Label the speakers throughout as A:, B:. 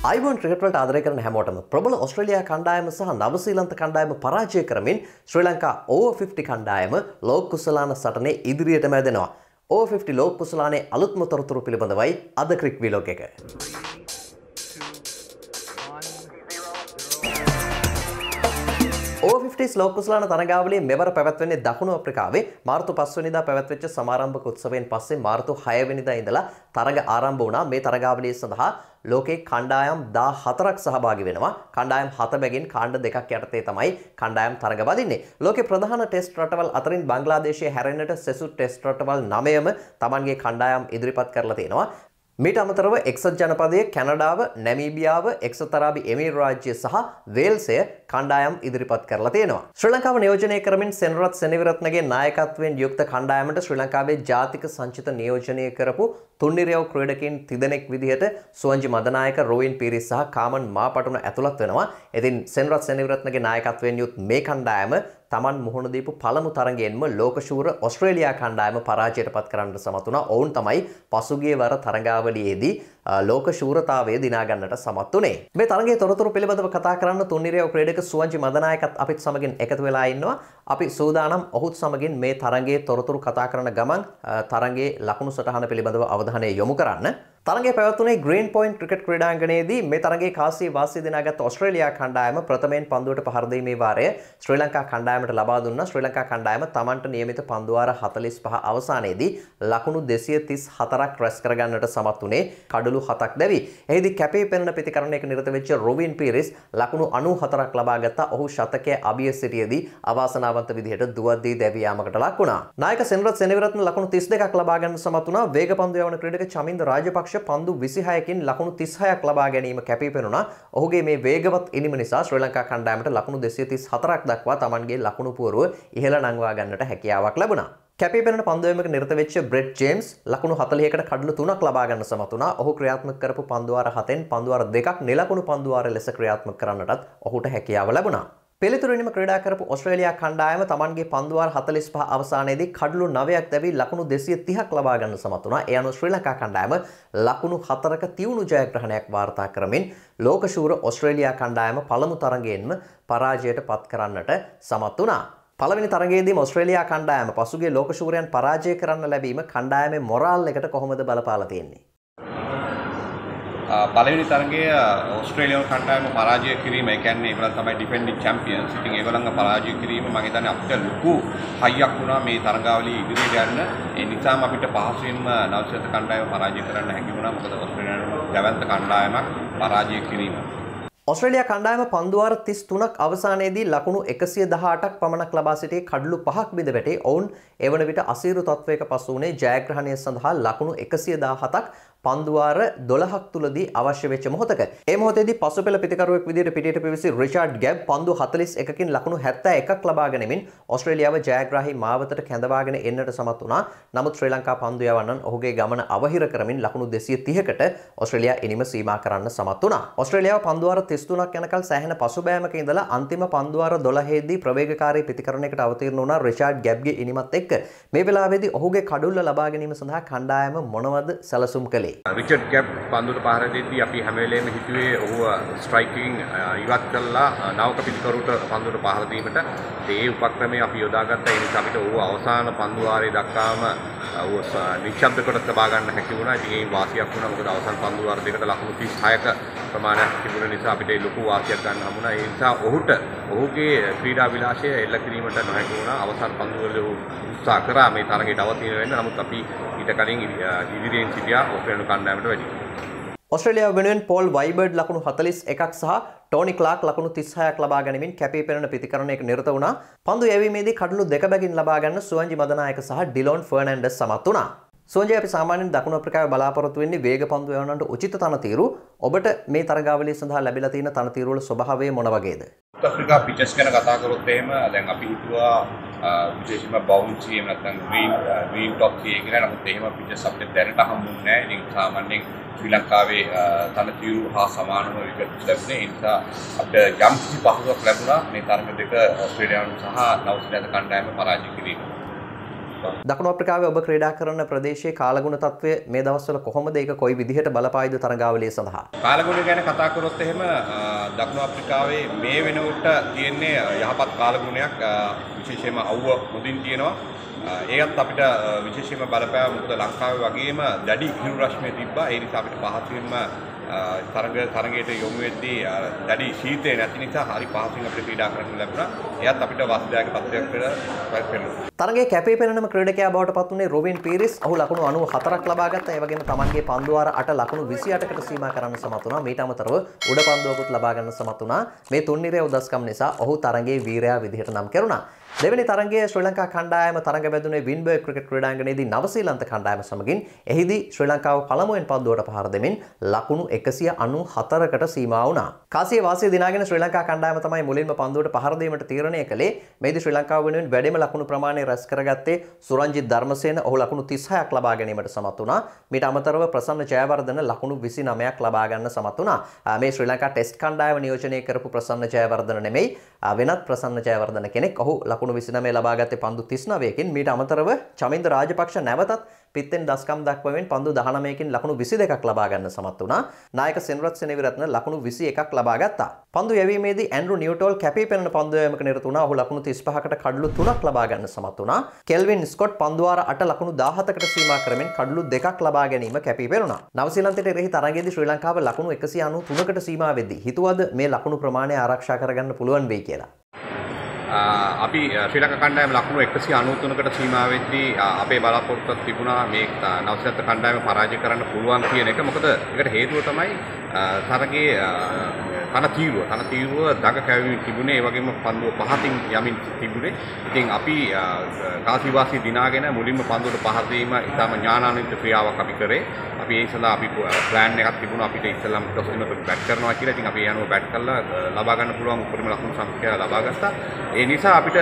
A: Ivan ක්‍රිකට්වලට ආදරය කරන හැමෝටම ප්‍රබල ඔස්ට්‍රේලයා කණ්ඩායම සහ නවසීලන්ත කණ්ඩායම පරාජය කරමින් ශ්‍රී ලංකා ඕ 50 කණ්ඩායම ලෝක කුසලාන සටනේ ඉදිරියට මැදෙනවා. ඕ 50 ලෝක කුසලානේ අලුත්ම තොරතුරු පිළිබඳවයි අද ක්‍රික් විලෝග එක. ඕෆිස් ලෝකුසලාන තරගාවලේ මෙවර පැවැත්වෙන්නේ දකුණු අප්‍රිකාවේ මාර්තු පස්වනිදා පැවැත්වෙච්ච සමාරම්භක උත්සවයෙන් පස්සේ මාර්තු හයවැනිදා ඉඳලා තරග ආරම්භ වුණා මේ තරගාවලිය සඳහා ලෝකේ කණ්ඩායම් දා හතරක් සහභාගි වෙනවා කණ්ඩායම් හත බැගින් කාණ්ඩ දෙකක් යටතේ තමයි කණ්ඩායම් තරග වදින්නේ ලෝකේ ප්‍රධාන ටෙස්ට් රටවල් අතරින් බංග්ලාදේශය හැරෙන්නට සෙසු ටෙස්ට් රටවල් නමයම තමන්ගේ කණ්ඩායම් ඉදිරිපත් කරලා තියෙනවා මීට අමතරව එක්සත් ජනපදය කැනඩාව නැමීබියාව එක්සතරාබි එමීර් රාජ්‍ය සහ වේල්සය කණ්ඩායම් ඉදිරිපත් කරලා තියෙනවා. ශ්‍රී ලංකාව නියෝජනය කරමින් සෙනරත් සෙනවිරත්නගේ නායකත්වයෙන් යුක්ත කණ්ඩායමට ශ්‍රී ලංකාවේ ජාතික සංචිත නියෝජනය කරපු තුන්නිරයව ක්‍රඩකින් තිදෙනෙක් විදිහට සුවංජි මදනායක රෝයින් පිරිස් සහ කාමන් මාපටුන ඇතුළත් වෙනවා. ඉතින් සෙනරත් සෙනවිරත්නගේ නායකත්වයෙන් යුත් මේ කණ්ඩායම තමන් මුහුණ දීපු පළමු තරගෙන්ම ලෝකශූර ඔස්ට්‍රේලයා කණ්ඩායම පරාජයට පත් කරන්න සමතුන ඔවුන් තමයි පසුගේ වර තරගාවලියේදී ලෝක ශූරතාවය දිනාගන්නට සමත් වනේ මේ තරගේ තොරතුරු පිළිබඳව කතා කරන්න තුන්නිරය ක්‍රඩක සුවංචි මදනායකත් අපිත් සමගින් එකතු වෙලා ඉන්නවා. අපි සූදානම් ඔහුත් සමගින් මේ තරගේ තොරතුරු කතා කරන ගමන් තරගේ ලකුණු සටහන පිළිබඳව අවධානය යොමු කරන්න. තරගේ පැවතුනේ ග්‍රීන් පොයින්් ක්‍රිකට් ක්‍රඩාංගනයේදී මේ තරගේ කාසේ වාසය දෙනාගත් ඔස්ට්‍රේලයා කණ්ඩායම ප්‍රථමයෙන් පන්දුවට පහරදීමේ වාරය ශ්‍රී ලංකා කණ්ඩායමට ලබා දුන්න ශ්‍රී ලංකා කණ්ඩායම තමන්ට නියමිත පන්දුවාර හතලිස් පහ අවසානයේදී ලකුණු දෙසිය තිස් හතරක් රැස් කරගන්නට සමත් වනේ කඩුළු හතක් දැවි. එහිදි කැපේ පෙනෙන පිතිකරණයක නිරත වෙච්ච රොවින් පිරිස් ලකුණු අනු හතරක් ලබාගත්තා ඔහු ශතකය අභිය සිටියේදී අවාසනාවන්ත විදිහට දුවද්දී දැවයාමකට ලක් වුණා. නායක සෙනරත් සෙනවිරත්න ලකුණු තිස් දෙකක් ලබාගන්න සමත් වුණා වේග පන්දු යවන ක්‍රීඩක චමින්ද රාජපක්ෂ පක්ෂ පන්දු විසිහයකින් ලකුණු තිස්හයක් ලබා ගැනීම කැපී පෙනුණා. ඔහුගේ මේ වේගවත් ඉනිම නිසා ශ්‍රී ලංකා කණ්ඩායමට ලකුණු දෙසිය තිස් හතරක් දක්වා තමන්ගේ ලකුණු පුවරුව ඉහළ නංවා ගන්නට හැකියාවක් ලැබුණා. කැපි පෙන පන්දුවමක නිර්ත වෙච්ච බ්‍රෙඩ් ජේම්ස් ලකුණු හතලියකට කඩලු තුනක් ලබාගන්න සමතුනා ඔහු ක්‍රියාත්මක කරපු පන්දුවාර හතෙන් පන්දුවාර දෙකක් නිලකුණු පන්දුවාර ලෙස ක්‍රියාත්මක කරන්නටත් ඔහුට හැකියාව ලැබුණා. පෙළිතුරනිම ක්‍රඩා කරපු ඔස්ට්‍රේලයා කණ්ඩායම තමන්ගේ පන්දුවල් හතලිස් පහ අවසානයේදී කඩලු නවයක් දැවී ලකුණු දෙසිය තිහක් ලබාගන්න සමතුනා එය අනු ශ්‍රී ලංකා කණ්ඩායම ලකුණු හතරක තිවුණු ජයග්‍රහණයක් වාර්තා කරමින් ලෝකශූර ඔස්ට්‍රේලයා කණ්ඩායම පළමු තරගෙන්ම පරාජයට පත් කරන්නට සමත් වනා. පළවෙනි තරගේදී ඔස්ට්‍රේලයා කණ්ඩායම පසුගේ ලෝකශූරයන් පරාජය කරන්න ලැබීම කණ්ඩායම මොරාල් එකට කොහොමද බලපාලා තියෙන්නේ.
B: පළවෙනි තරගය ඕස්ට්‍රේලියාව කණ්ඩායම පරාජය කිරීම ඒ කියන්නේ ඒගොල්ලන් තමයි ඩිෆෙන්ඩින් චැම්පියන්ස්. ඉතින් ඒගොල්ලන්ගේ පරාජය කිරීම මම හිතන්නේ අපිට ලොකු හයියක් වුණා මේ තරගාවලිය ඉදිරියට යන්න. ඒ නිසාම අපිට පහසුවෙන්ම නවසීලන්ත කණ්ඩායම පරාජය කරන්න හැකි වුණා. මොකද ඕස්ට්‍රේලියානු දැවැන්ත කණ්ඩායමක් පරාජය කිරීම.
A: ඔස්ට්‍රේලියා කණ්ඩායම පන්දුවාර තිස් තුනක් අවසානයේදී ලකුණු එකසිය දහටක් පමණක් ලබා සිටියේ කඩලු පහක් බිඳ වැටේ ඔවුන් එවන විට අසීරු තත්වයක පසු වුණේ ජයග්‍රහණය සඳහා ලකුණු එකසිය දාහතක් පන්දුවාර දොළහක් තුළදී අවශ්‍ය වෙච්ච මොහොතක ඒ මොහොතේදී පසුපෙළ පිතිකරුවෙක් විදිහට පිටියට පිවිසි රිචාඩ් ගැබ් පන්දු 41කින් ලකුණු 71ක් ලබා ගැනීමෙන් ඕස්ට්‍රේලියාව ජයග්‍රාහී මාවතට කැඳවාගෙන එන්නට සමත් වුණා. නමුත් ශ්‍රී ලංකා පන්දු යවන්නන් ඔහුගේ ගමන අවහිර කරමින් ලකුණු 230කට ඕස්ට්‍රේලියා ඉනිම සීමා කරන්න සමත් වුණා. ඕස්ට්‍රේලියාව පන්දුවාර 33ක් යනකල් සෑහෙන පසුබෑමක ඉඳලා අන්තිම පන්දුවාර 12 දී ප්‍රවේගකාරී පිතිකරණයකට අවතීර්ණ වුණා රිචාඩ් ගැබ්ගේ ඉනිමත් එක්ක. මේ වෙලාවේදී ඔහුගේ කඩුල්ල ලබා ගැනීම සඳහා කණ්ඩායම මොනවද සැලසුම් කළේ?
B: කළේ. රිචඩ් ගැප් පන්දුට පහර දෙද්දී අපි හැම වෙලේම හිතුවේ ඔහුව ස්ට්‍රයිකින් ඉවත් කළා නවක පිටිකරුට පන්දුට පහර දීමට. ඒ උපක්‍රමය අපි යොදාගත්තා. ඒ නිසා අපිට ඔහුව අවසාන පන්දු වාරයේ දක්වාම ඔහුව නිශ්ශබ්ද කොට තබා ගන්න හැකි වුණා. ඉතින් ඒ වාසියක් වුණා. මොකද අවසාන පන්දු වාර දෙකට ලකුණු 36ක ප්‍රමාණයක් තිබුණ නිසා අපිට ලොකු වාසියක් ගන්න හම්බුණා. ඒ නිසා ඔහුට ඔහුගේ ක්‍රීඩා විලාසය එල්ල කිරීමට නොහැකි වුණා. අවසාන පන්දු වල උත්සාහ කරා මේ තරගයට අවතීර්ණ වෙන්න. නමුත් අපි ඊට කලින් ඉදිරියෙන් සිටියා ඔස්ට්‍රේලියානු කණ්ඩායමට වැඩි.
A: ඔස්ට්‍රේලියාව වෙනුවෙන් පෝල් වයිබර්ඩ් ලකුණු 41ක් සහ ටෝනි ක්ලාක් ලකුණු 36ක් ලබා ගැනීමෙන් කැපී පෙනෙන ප්‍රතිකරණයක නිරත වුණා. පන්දු යැවීමේදී කඩලු දෙක බැගින් ලබා ගන්න සුවන්ජි මදනායක සහ ඩිලොන් ෆර්නැන්ඩස් සමත් වුණා. සෝජය අපි සාමාන්‍යයෙන් දකුණු අප්‍රිකාවේ බලාපොරොත්තු වෙන්නේ වේග පන්දු යවන්නට උචිත තනතිරු. ඔබට මේ තරගාවලිය සඳහා ලැබිලා තියෙන තනතිරු වල ස්වභාවය මොන වගේද?
B: අප්‍රිකා පිචස් ගැන කතා කරොත් එහෙම දැන් අපි හිතුවා විශේෂයෙන්ම බවුන්සි එහෙම නැත්නම් ග්‍රීන් ග්‍රීන් টොප් කියේ කියලා නමුත් එහෙම පිචස් අපිට දැනට හම්බුන්නේ නැහැ. ඉතින් සාමාන්‍යයෙන් ශ්‍රී ලංකාවේ තනතිරු හා සමානව විකට් ලැබුණේ. ඒ නිසා අපිට යම් කිසි පහසුවක් ලැබුණා මේ තරග දෙක ඕස්ට්‍රේලියානු සහ නවසීලන්ත කණ්ඩායම පරාජය කිරීම.
A: දකුණු අප්‍රිකාවේ ඔබ ක්‍රීඩා කරන ප්‍රදේශයේ කාලගුණ තත්ත්වය මේ දවස්වල කොහොමද ඒක කොයි විදිහට බලපායිද තරගාවලිය සඳහා?
B: කාලගුණ ගැන කතා කරොත් එහෙම දකුණු අප්‍රිකාවේ මේ වෙනකොට තියෙන්නේ යහපත් කාලගුණයක් විශේෂයෙන්ම අවුව මුදින් තියෙනවා. ඒකත් අපිට විශේෂයෙන්ම බලපෑව මොකද ලංකාවේ වගේම දැඩි හිරු රශ්මිය තිබ්බා. ඒ නිසා අපිට පහසුවෙන්ම තරග තරගයට යොමු වෙද්දී දැඩි ශීතය නැති නිසා හරි පහසුවෙන් අපිට ක්‍රීඩා කරන්න ලැබුණා. එයත් අපිට වාසිදායක තත්ත්වයක් කියලා පෙනුණා.
A: තරගයේ කැපී පෙනෙනම ක්‍රීඩකයා බවට පත් වුණේ රොවින් පීරිස්. ඔහු ලකුණු 94ක් ලබා ගත්තා. ඒ වගේම තමන්ගේ පන්දු වාර 8 ලකුණු 28කට සීමා කරන්න සමත් වුණා. මීට අමතරව උඩ පන්දුවකුත් ලබා ගන්න සමත් වුණා. මේ තුන්නිරේ උදස්කම් නිසා ඔහු තරගයේ වීරයා විදිහට නම් කෙරුණා. දෙවැනි තරගයේ ශ්‍රී ලංකා කණ්ඩායම තරග වැදුනේ වින්බර්ග් ක්‍රිකට් ක්‍රීඩාංගණයේදී නවසීලන්ත කණ්ඩායම සමගින් එහිදී ශ්‍රී ලංකාව පළමුවෙන් පන්දුවට පහර දෙමින් ලකුණු 194කට සීමා වුණා. කාසිය වාසිය දිනාගෙන ශ්‍රී ලංකා කණ්ඩායම තමයි මුලින්ම පන්දුවට පහර දීමට තීරණය කළේ. මේදී ශ්‍රී ලංකාව වෙනුවෙන් වැඩිම ලකුණු ප්‍රමාණය රැස් කරගත්තේ සුරංජිත් ධර්මසේන. ඔහු ලකුණු 36ක් ලබා ගැනීමට සමත් වුණා. මීට අමතරව ප්‍රසන්න ජයවර්ධන ලකුණු 29ක් ලබා ගන්න සමත් වුණා. මේ ශ්‍රී ලංකා ටෙස්ට් කණ්ඩායම නියෝජනය කරපු ප්‍රසන්න ජයවර්ධන නෙමෙයි වෙනත් ප්‍රසන්න ජයවර්ධන කෙනෙක්. ඔහු ලකුණු 29 ලබා ගත්තේ පන්දු 39කින්. මීට අමතරව චමින්ද රාජපක්ෂ නැවතත් පිත්තෙන් දස්කම් දක්වමින් පන්දු 19කින් ලකුණු 22ක් ලබා ගන්න සමත් වුණා. නායක සෙනරත් සෙනවිරත්න ලකුණු 21ක් ලබා ගත්තා. පන්දු යැවීමේදී ඇන්ඩ්‍රු නිව්ටෝල් කැපී පෙනෙන පන්දු යැවීමක නිරත වුණා. ඔහු ලකුණු 35කට කඩලු 3ක් ලබා ගන්න සමත් වුණා. කෙල්වින් ස්කොට් පන්දු වාර 8 ලකුණු 17කට සීමා කරමින් කඩලු දෙකක් ලබා ගැනීම කැපී පෙනුණා. නවසීලන්තයට එරෙහි තරගයේදී ශ්‍රී ලංකාව ලකුණු 193කට සීමා වෙද්දී හිතුවද මේ ලකුණු ප්‍රමාණය ආරක්ෂා කරගන්න පුළුවන් වෙයි කියලා?
B: අපි ශ්‍රී ලංකා කණ්ඩායම ලකුණු 193කට සීමා වෙද්දී අපේ බලාපොරොත්තුවක් තිබුණා මේ නවසීලන්ත කණ්ඩායම පරාජය කරන්න පුළුවන් කියන එක. මොකද ඒකට හේතුව තමයි තරගයේ තන තීරුව තන තීරුව දඟ කැවිමින් තිබුණේ ඒ වගේම පන්දුව පහතින් යමින් තිබුණේ. ඉතින් අපි කාසිවාසී දිනාගෙන මුලින්ම පන්දුවට පහත වීම ඉතාම ඥානාන්විත ක්‍රියාවක් අපි කරේ. අපි ඒ ඉස්සලා අපි ප්ලෑන් එකක් තිබුණා අපිට ඉස්සලාම ටොස් දෙනකොට බැට් කරනවා කියලා. ඉතින් අපි යනවා බැට් කළා ලබා ගන්න පුළුවන් උපරිම ලකුණු සංඛ්‍යාව ලබා ගත්තා. ඒ නිසා අපිට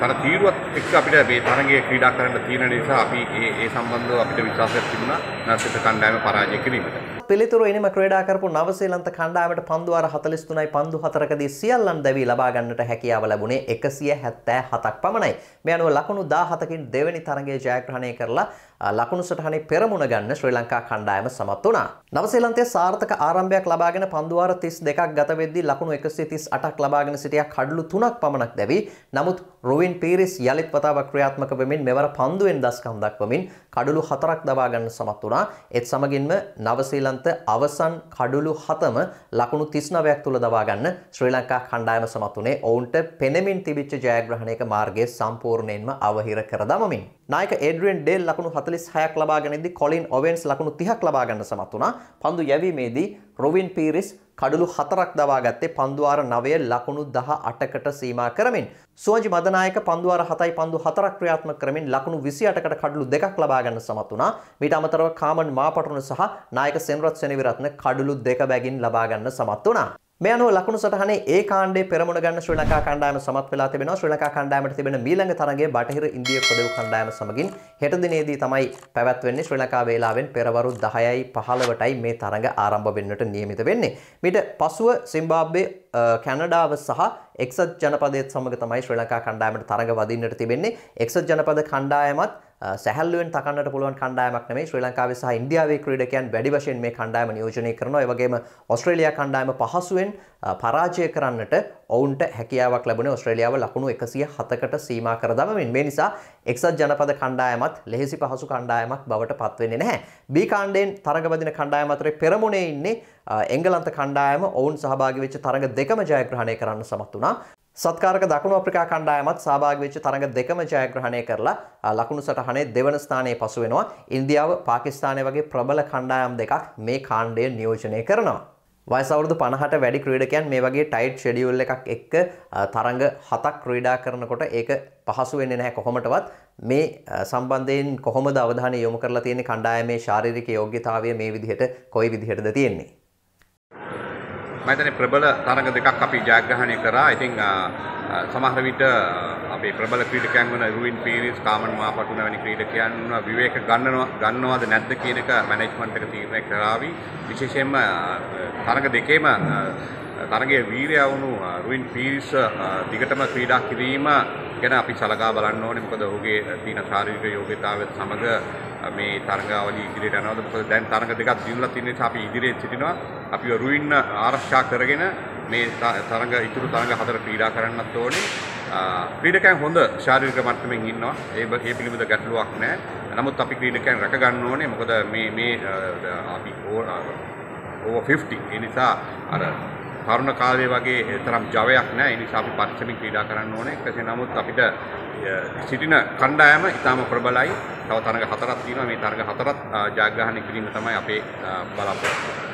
B: තන තීරුවත් එක්ක අපිට මේ තරගයේ ක්‍රීඩා කරන්න තියෙන නිසා අපි ඒ ඒ සම්බන්ධව අපිට විශ්වාසයක් තිබුණා. නර්සිත කණ්ඩායම පරාජය කිරීමට.
A: පිළිතුරු එනිම ක්‍රීඩා කරපු නවසීලන්ත කණ්ඩායමට පන්දු අර 40 443යි 5004කදී සියල්ලන් දැවි ලබා ගන්නට හැකියාව ලැබුණේ 177ක් පමණයි. මේ අනුව ලකුණු 17කින් දෙවෙනි තරගයේ ජයග්‍රහණය කරලා ලකුණු සටහනේ පෙරමුණ ගන්න ශ්‍රී ලංකා කණ්ඩායම සමත් වුණා. නවසීලන්තයේ සාර්ථක ආරම්භයක් ලබාගෙන පන්දු වාර 32ක් ගත වෙද්දී ලකුණු 138ක් ලබාගෙන සිටියා කඩලු 3ක් පමණක් දැවි. නමුත් රොවින් පීරිස් යලිත් වතාවක් ක්‍රියාත්මක වෙමින් මෙවර පන්දුවෙන් දස්කම් දක්වමින් කඩලු 4ක් දබා ගන්න සමත් වුණා. ඒත් සමගින්ම නවසීලන්ත අවසන් කඩලු 7ම ලකුණු 39ක් තුල දබා ගන්න ශ්‍රී ලංකා කණ්ඩායම සමත් වුණේ ඔවුන්ට පෙනෙමින් තිබිච්ච ජයග්‍රහණයක මාර්ගය සම්පූර්ණයෙන්ම අවහිර කර දමමින්. නායක ඒඩ්‍රියන් ඩේල් ලකුණු 46ක් ලබාගෙනදී කොලින් ඔවෙන්ස් ලකුණු 30ක් ලබා ගන්න සමත් වුණා. පන්දු යැවීමේදී රොවින් පීරිස් කඩලු හතරක් දවා ගත්තේ පන්දුවාර නවය ලකුණු දහ අටකට සීමා කරමින්. සුවජි මදනායක පන්දුවාර හතයි පන්දු හතරක් ක්‍රියාත්මක කරමින් ලකුණු විසි අටකට කඩලු දෙකක් ලබාගන්න සමත් වුණා. මීට අමතරව කාමන් මාපටුන සහ නායක සෙන්රත් සෙනවිරත්න කඩලු දෙක බැගින් ලබාගන්න සමත් වුණා. මේ අනුව ලකුණු සටහනේ ඒ කාණ්ඩේ පෙරමුණ ගන්න ශ්‍රී ලංකා කණ්ඩායම සමත් වෙලා තිබෙනවා. ශ්‍රී ලංකා කණ්ඩායමට තිබෙන මීළඟ තරගය බටහිර ඉන්දිය කොදෙව් කණ්ඩායම සමගින් හෙට දිනේදී තමයි පැවැත්වෙන්නේ. ශ්‍රී ලංකා වේලාවෙන් පෙරවරු 10යි 15ටයි මේ තරග ආරම්භ වෙන්නට නියමිත වෙන්නේ. මීට පසුව සිම්බාබ්වේ කැනඩාව සහ එක්සත් ජනපදයත් සමග තමයි ශ්‍රී ලංකා කණ්ඩායමට තරග වදින්නට තිබෙන්නේ. එක්සත් ජනපද කණ්ඩායමත් සැහැල්ලුවෙන් තකන්නට පුළුවන් කණ්ඩායමක් නෙමෙයි ශ්‍රී ලංකාවේ සහ ඉන්දියාවේ ක්‍රීඩකයන් වැඩි වශයෙන් මේ කණ්ඩායම නියෝජනය කරනවා. ඒ වගේම ඕස්ට්‍රේලියා කණ්ඩායම පහසුවෙන් පරාජය කරන්නට ඔවුන්ට හැකියාවක් ලැබුණේ ඕස්ට්‍රේලියාව ලකුණු 107කට සීමා කර දමමින්. මේ නිසා එක්සත් ජනපද කණ්ඩායමත් ලෙහෙසි පහසු කණ්ඩායමක් බවට පත් වෙන්නේ නැහැ. B කාණ්ඩයෙන් තරගවදින කණ්ඩායම අතරේ පෙරමුණේ ඉන්නේ එංගලන්ත කණ්ඩායම ඔවුන් සහභාගී වෙච්ච තරග දෙකම ජයග්‍රහණය කරන්න සමත් වුණා. සත්කාරක දකුණු අප්‍රිකා කණ්ඩායමත් සහභාගී වෙච්ච තරඟ දෙකම ජයග්‍රහණය කරලා ලකුණු සටහනේ දෙවන ස්ථානයේ පසු වෙනවා. ඉන්දියාව පාකිස්තානය වගේ ප්‍රබල කණ්ඩායම් දෙකක් මේ කාණ්ඩය නියෝජනය කරනවා. වයස අවුරුදු 50ට වැඩි ක්‍රීඩකයන් මේ වගේ ටයිට් ෂෙඩියුල් එකක් එක්ක තරඟ හතක් ක්‍රීඩා කරනකොට ඒක පහසු වෙන්නේ නැහැ කොහොමටවත් මේ සම්බන්ධයෙන් කොහොමද අවධානය යොමු කරලා තියෙන්නේ කණ්ඩායමේ ශාරීරික යෝග්‍යතාවය මේ විදිහට කොයි විදිහටද තියෙන්නේ
B: මතන ප්‍රබල තරග දෙකක් අපි ජයග්‍රහණය කරා. ඉතින් සමහර විට අපේ ප්‍රබල ක්‍රීඩකයන් වන රුවින් පීරිස්, කාමන් මාපටුන වැනි ක්‍රීඩකයන් විවේක ගන්නව ගන්නවද නැද්ද කියන එක මැනේජ්මන්ට් එක තීරණය කරાવી. විශේෂයෙන්ම තරග දෙකේම තරගයේ වීරයා වුණු රුවින් පීරිස් දිගටම ක්‍රීඩා කිරීම ගැන අපි සලකා බලන්න ඕනේ මොකද ඔහුගේ තියෙන ශාරීරික යෝග්‍යතාවයත් සමග මේ තරඟාවලිය ඉදිරියට යනවාද මොකද දැන් තරඟ දෙකක් දිනලා තියෙන නිසා අපි ඉදිරියට සිටිනවා. අපිව රුයින්න ආරක්ෂා කරගෙන මේ තරඟ ඉතුරු තරඟ හතර ක්‍රීඩා කරන්නත් ඕනේ. ක්‍රීඩකයන් හොඳ ශාරීරික මට්ටමින් ඉන්නවා. ඒ ඒ පිළිබඳ ගැටලුවක් නැහැ. නමුත් අපි ක්‍රීඩකයන් රැක ගන්න ඕනේ. මොකද මේ මේ අපි ඕවර් 50 ඒ නිසා අර තරුණ කාලේ වගේ තරම් ජවයක් නැහැ. ඒ නිසා අපි පරිස්සමින් ක්‍රීඩා කරන්න ඕනේ. කෙසේ නමුත් අපිට සිටින කණ්ඩායම ඉතාම ප්‍රබලයි. තව තරඟ හතරක් තියෙනවා. මේ තරඟ හතරත් ජයග්‍රහණය කිරීම තමයි අපේ බලාපොරොත්තුව.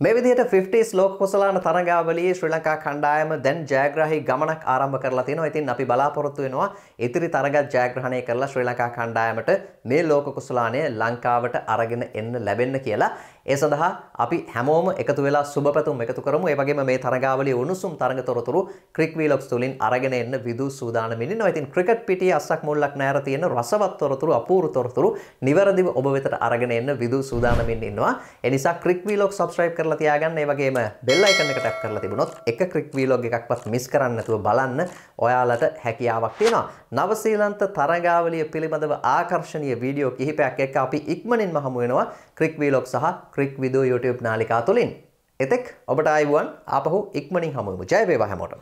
A: මේ විදිහට 50s ලෝක කුසලාන තරඟාවලියේ ශ්‍රී ලංකා කණ්ඩායම දැන් ජයග්‍රාහී ගමනක් ආරම්භ කරලා තිනවා. ඉතින් අපි බලාපොරොත්තු වෙනවා ඉතිරි තරගත් ජයග්‍රහණය කරලා ශ්‍රී ලංකා කණ්ඩායමට මේ ලෝක කුසලානය ලංකාවට අරගෙන එන්න ලැබෙන්න කියලා ඒ සඳහා අපි හැමෝම එකතු වෙලා සුබපැතුම් එකතු කරමු. ඒ වගේම මේ තරගාවලිය උණුසුම් තරඟ තොරතුරු ක්‍රික් වීලොග්ස් තුලින් අරගෙන එන්න විදු සූදානමින් ඉන්නවා. ඉතින් ක්‍රිකට් පිටියේ අස්සක් මුල්ලක් නැර තියෙන රසවත් තොරතුරු අපූර්ව තොරතුරු නිවැරදිව ඔබ වෙතට අරගෙන එන්න විදු සූදානමින් ඉන්නවා. ඒ නිසා ක්‍රික් වීලොග් subscribe කරලා තියාගන්න. ඒ වගේම bell icon එක tap කරලා තිබුණොත් එක ක්‍රික් වීලොග් එකක්වත් මිස් කරන්නේ නැතුව බලන්න ඔයාලට හැකියාවක් තියෙනවා. නවසීලන්ත තරගාවලිය පිළිබඳව ආකර්ශනීය වීඩියෝ කිහිපයක් එක්ක අපි ඉක්මනින්ම හමු වෙනවා ක්‍රික් වීලොග් සහ ක්‍රික් විදෝ YouTube නාලිකා තුළින්. එතෙක් ඔබට අයිබුවන් ආපහු ඉක්මනින් හමුවමු. ජය වේවා හැමෝටම.